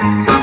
Música